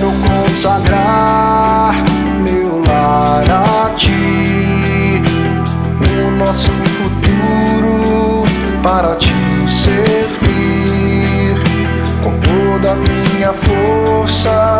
quero consagrar meu lar a ti, o nosso futuro para Ti servir com toda a minha força.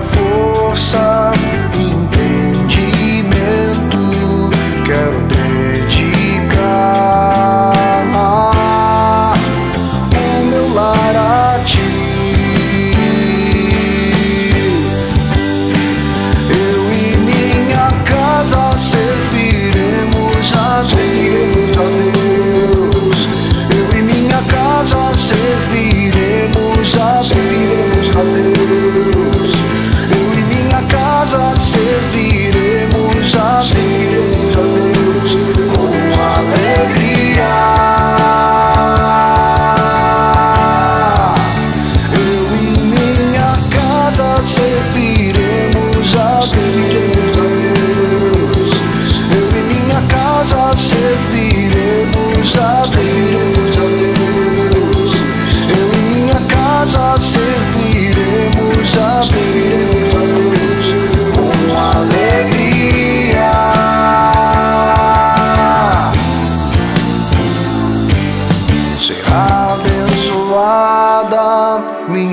Força entendimento. Quero dedicar o meu lar a ti. Eu e minha casa serviremos a Deus. Eu e minha casa serviremos a Deus.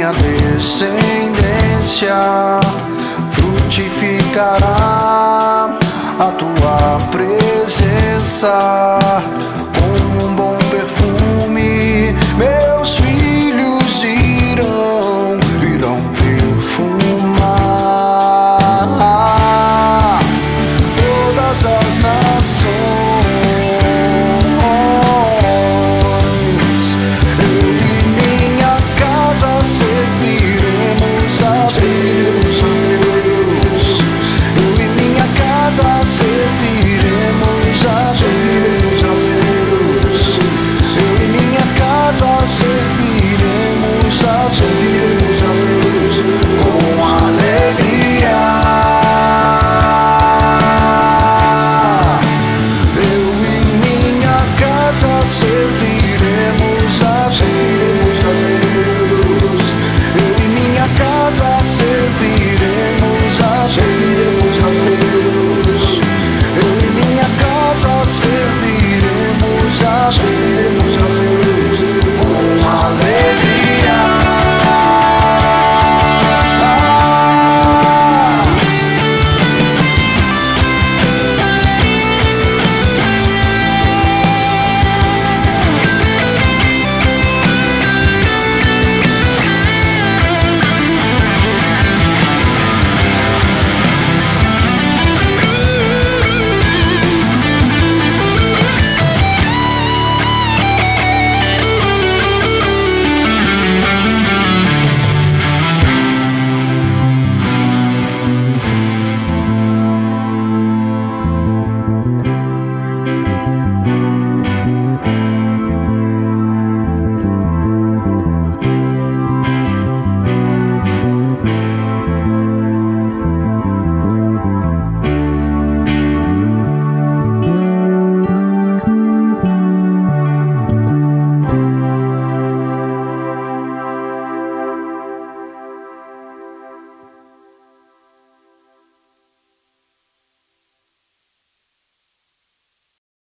Minha descendência, frutificará a tua presença